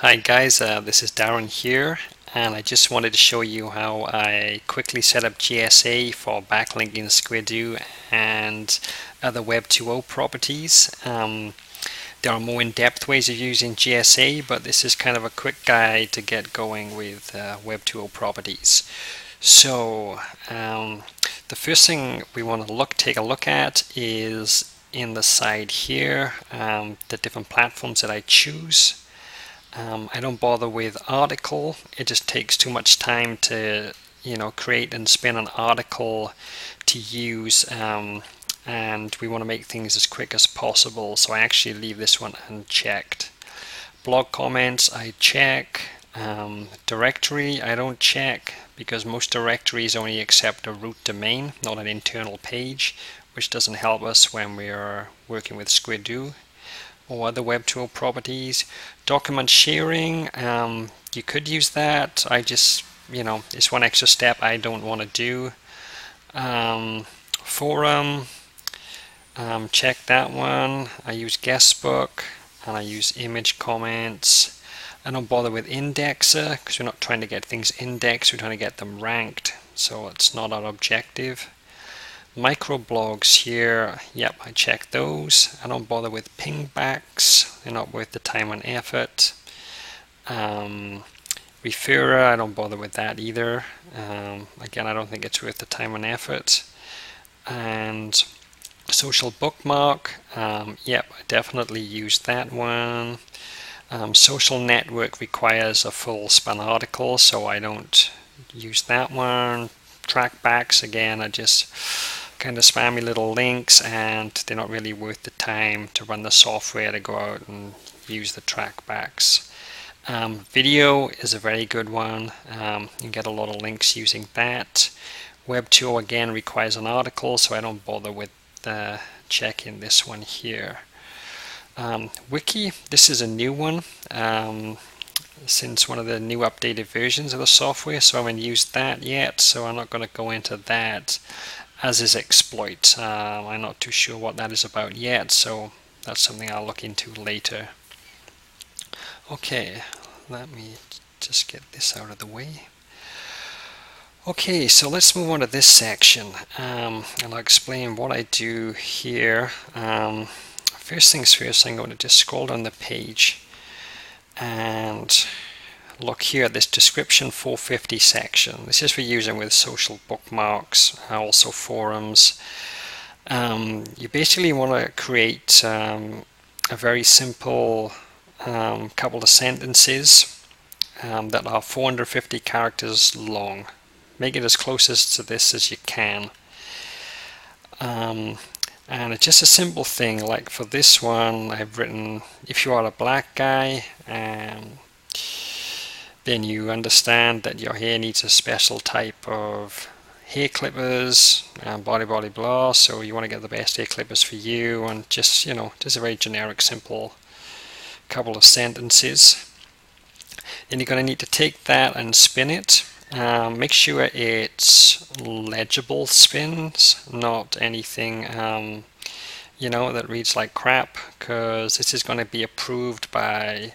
Hi guys, uh, this is Darren here and I just wanted to show you how I quickly set up GSA for backlinking Squidoo and other Web 2.0 properties. Um, there are more in-depth ways of using GSA but this is kind of a quick guide to get going with uh, Web 2.0 properties. So um, the first thing we want to look take a look at is in the side here um, the different platforms that I choose. Um, I don't bother with article. It just takes too much time to, you know, create and spin an article to use. Um, and we want to make things as quick as possible. So I actually leave this one unchecked. Blog comments I check. Um, directory I don't check because most directories only accept a root domain, not an internal page, which doesn't help us when we are working with Squidoo or other Web 2.0 properties. Document sharing, um, you could use that. I just, you know, it's one extra step I don't want to do. Um, forum, um, check that one. I use guestbook and I use image comments. I don't bother with indexer because we're not trying to get things indexed, we're trying to get them ranked. So it's not our objective. Microblogs here, yep, I check those. I don't bother with pingbacks, they're not worth the time and effort. Um, Referrer, I don't bother with that either. Um, again, I don't think it's worth the time and effort. And social bookmark, um, yep, I definitely use that one. Um, social network requires a full span article, so I don't use that one. Trackbacks, again, I just kind of spammy little links and they're not really worth the time to run the software to go out and use the trackbacks. Um, video is a very good one. Um, you get a lot of links using that. Web2 again requires an article so I don't bother with uh, checking this one here. Um, Wiki, this is a new one um, since one of the new updated versions of the software so I haven't used that yet so I'm not going to go into that as is exploit. Um, I'm not too sure what that is about yet, so that's something I'll look into later. Okay, let me just get this out of the way. Okay, so let's move on to this section, um, and I'll explain what I do here. Um, first things first, I'm going to just scroll down the page and look here at this description 450 section. This is for using with social bookmarks, also forums. Um, you basically want to create um, a very simple um, couple of sentences um, that are 450 characters long. Make it as close to this as you can. Um, and it's just a simple thing like for this one I've written if you are a black guy um, then you understand that your hair needs a special type of hair clippers and body body blah so you want to get the best hair clippers for you and just you know just a very generic simple couple of sentences. Then you're going to need to take that and spin it. Um, make sure it's legible spins not anything um, you know that reads like crap because this is going to be approved by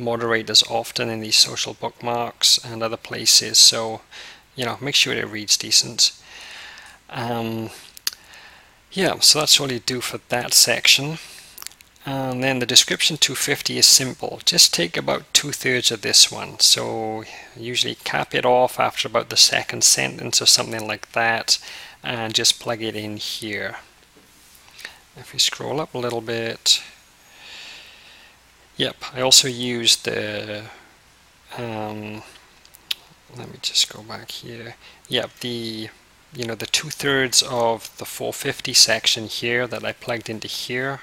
moderators often in these social bookmarks and other places so you know make sure it reads decent. Um, yeah so that's all you do for that section. And then the description 250 is simple. Just take about two-thirds of this one. So usually cap it off after about the second sentence or something like that and just plug it in here. If we scroll up a little bit Yep, I also used the, um, let me just go back here. Yep, the, you know, the two-thirds of the 450 section here that I plugged into here.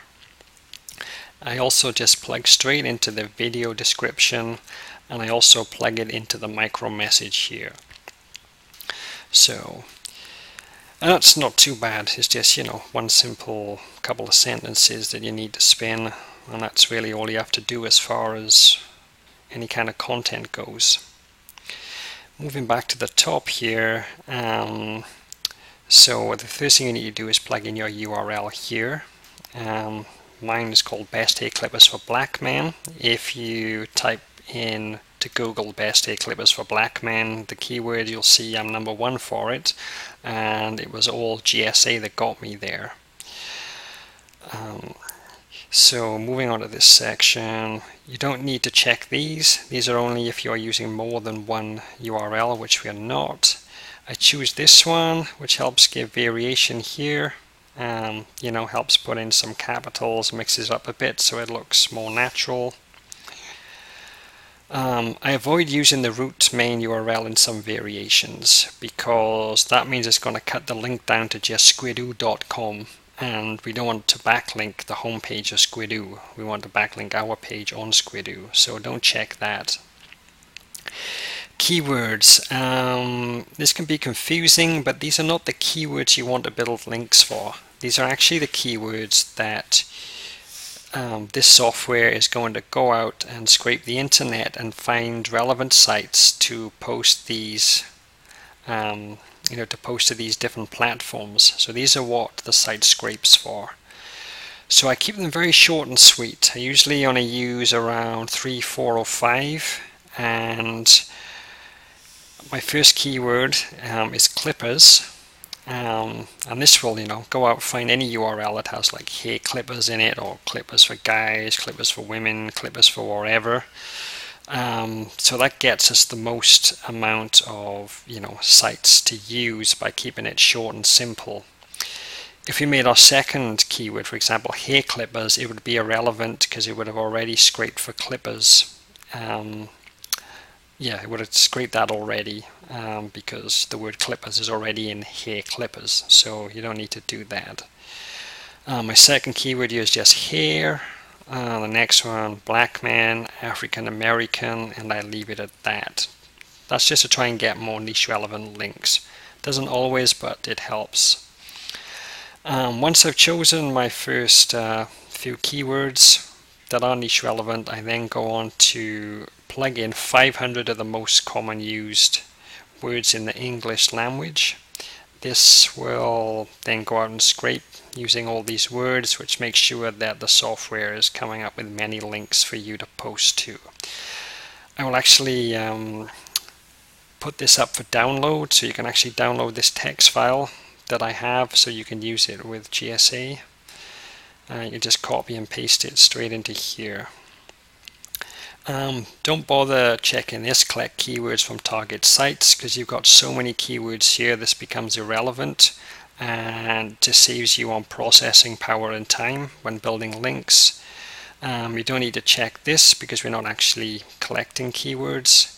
I also just plug straight into the video description and I also plug it into the micro message here. So, and that's not too bad, it's just, you know, one simple couple of sentences that you need to spin and that's really all you have to do as far as any kind of content goes. Moving back to the top here, um, so the first thing you need to do is plug in your URL here. Um, mine is called Best Hair Clippers for Black Men. If you type in to Google best hair clippers for black men, the keyword you'll see I'm number one for it, and it was all GSA that got me there. Um, so moving on to this section, you don't need to check these. These are only if you are using more than one URL, which we are not. I choose this one, which helps give variation here. Um, you know, helps put in some capitals, mixes up a bit so it looks more natural. Um, I avoid using the root main URL in some variations because that means it's going to cut the link down to just squidoo.com and we don't want to backlink the homepage of Squidoo. We want to backlink our page on Squidoo, so don't check that. Keywords. Um, this can be confusing, but these are not the keywords you want to build links for. These are actually the keywords that um, this software is going to go out and scrape the internet and find relevant sites to post these um, you know to post to these different platforms. So these are what the site scrapes for. So I keep them very short and sweet. I usually only use around three four or five. And my first keyword um, is clippers. Um, and this will, you know, go out find any URL that has like hair clippers in it or clippers for guys, clippers for women, clippers for whatever. Um, so that gets us the most amount of, you know, sites to use by keeping it short and simple. If we made our second keyword, for example, hair clippers, it would be irrelevant because it would have already scraped for clippers. Um, yeah, it would have scraped that already um, because the word clippers is already in hair clippers, so you don't need to do that. Uh, my second keyword here is just hair. Uh, the next one, black man, African American, and I leave it at that. That's just to try and get more niche relevant links. Doesn't always, but it helps. Um, once I've chosen my first uh, few keywords that are niche relevant, I then go on to plug in 500 of the most common used words in the English language. This will then go out and scrape using all these words which makes sure that the software is coming up with many links for you to post to. I will actually um, put this up for download so you can actually download this text file that I have so you can use it with GSA. Uh, you just copy and paste it straight into here. Um, don't bother checking this collect keywords from target sites because you've got so many keywords here this becomes irrelevant and just saves you on processing power and time when building links. Um, you don't need to check this because we're not actually collecting keywords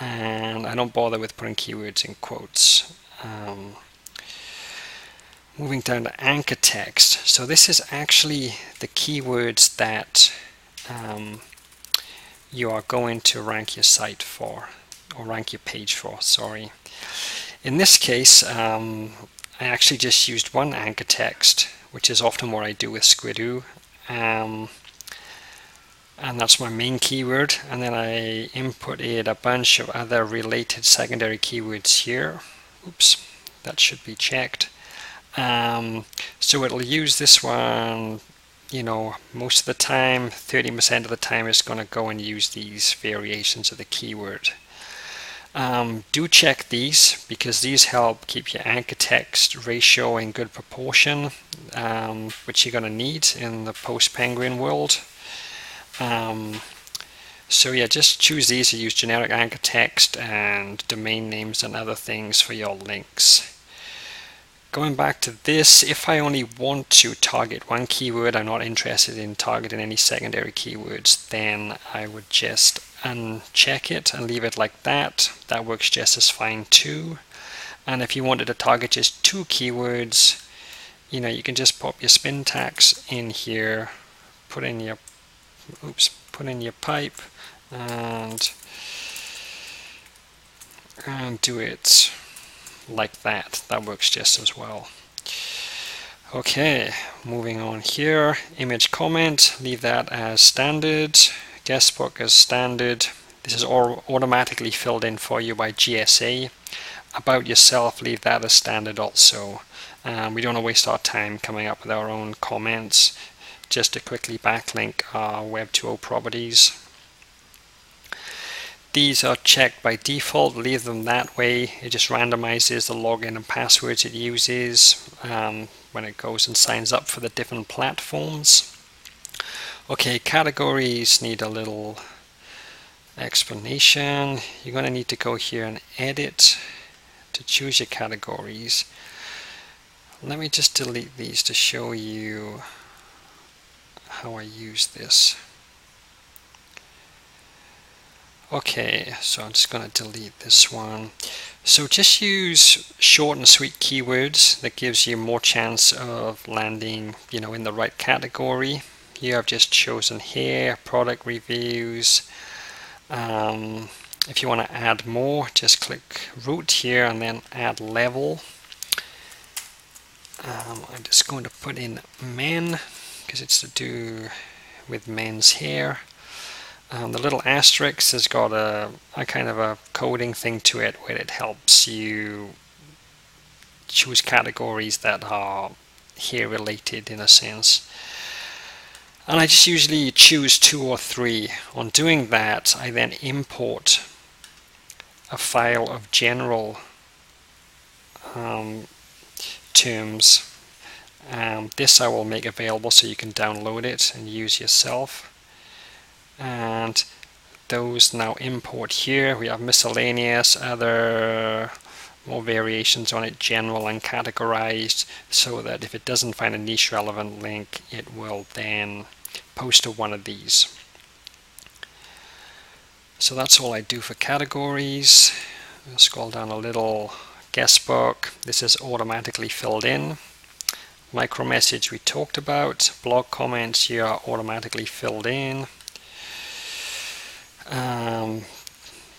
and I don't bother with putting keywords in quotes. Um, moving down to anchor text. So this is actually the keywords that um, you are going to rank your site for or rank your page for sorry. In this case um, I actually just used one anchor text which is often what I do with Squidoo. Um, and that's my main keyword. And then I inputted a bunch of other related secondary keywords here. Oops that should be checked. Um, so it'll use this one you know, most of the time, 30% of the time is going to go and use these variations of the keyword. Um, do check these because these help keep your anchor text ratio in good proportion, um, which you're going to need in the post-penguin world. Um, so yeah, just choose these to use generic anchor text and domain names and other things for your links. Going back to this, if I only want to target one keyword, I'm not interested in targeting any secondary keywords, then I would just uncheck it and leave it like that. That works just as fine too. And if you wanted to target just two keywords, you know, you can just pop your spintax in here, put in your, oops, put in your pipe and, and do it like that. That works just as well. Okay, moving on here. Image comment, leave that as standard. Guestbook as standard. This is all automatically filled in for you by GSA. About yourself, leave that as standard also. Um, we don't want to waste our time coming up with our own comments. Just to quickly backlink our Web 2.0 properties. These are checked by default, leave them that way. It just randomizes the login and passwords it uses um, when it goes and signs up for the different platforms. Okay, categories need a little explanation. You're going to need to go here and edit to choose your categories. Let me just delete these to show you how I use this. Okay, so I'm just going to delete this one. So just use short and sweet keywords that gives you more chance of landing, you know, in the right category. Here I've just chosen here, product reviews. Um, if you want to add more, just click root here and then add level. Um, I'm just going to put in men because it's to do with men's hair. Um, the little asterisk has got a, a kind of a coding thing to it where it helps you choose categories that are here related in a sense. And I just usually choose two or three. On doing that, I then import a file of general um, terms. Um, this I will make available so you can download it and use yourself and those now import here. We have miscellaneous other more variations on it general and categorized so that if it doesn't find a niche relevant link it will then post to one of these. So that's all I do for categories. I'll scroll down a little. Guestbook this is automatically filled in. Micro message we talked about. Blog comments here are automatically filled in um,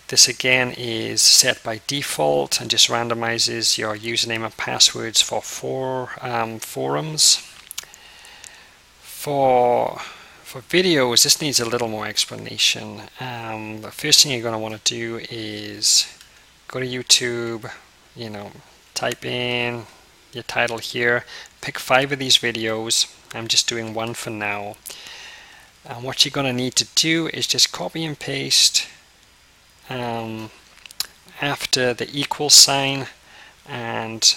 this again is set by default and just randomizes your username and passwords for four um, forums. For for videos, this needs a little more explanation. Um, the first thing you're going to want to do is go to YouTube, you know, type in your title here, pick five of these videos. I'm just doing one for now. And what you're going to need to do is just copy and paste um, after the equal sign and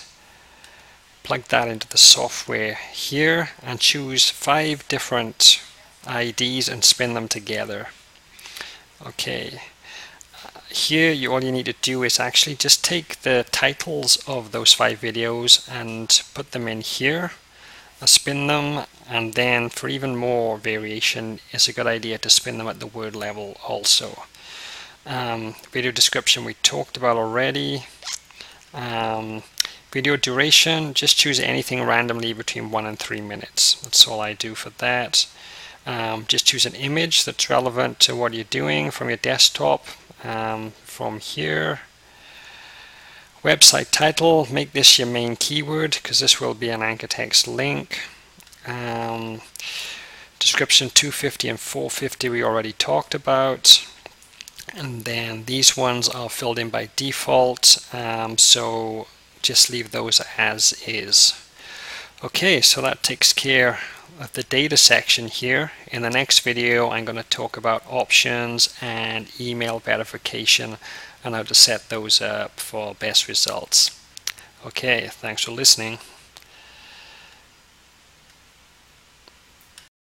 plug that into the software here and choose five different IDs and spin them together. Okay, here you, all you need to do is actually just take the titles of those five videos and put them in here spin them and then for even more variation it's a good idea to spin them at the word level also. Um, video description we talked about already. Um, video duration, just choose anything randomly between 1 and 3 minutes. That's all I do for that. Um, just choose an image that's relevant to what you're doing from your desktop. Um, from here, Website title, make this your main keyword because this will be an anchor text link. Um, description 250 and 450 we already talked about. And then these ones are filled in by default, um, so just leave those as is. Okay, so that takes care of the data section here. In the next video, I'm going to talk about options and email verification and how to set those up for best results. Okay, thanks for listening.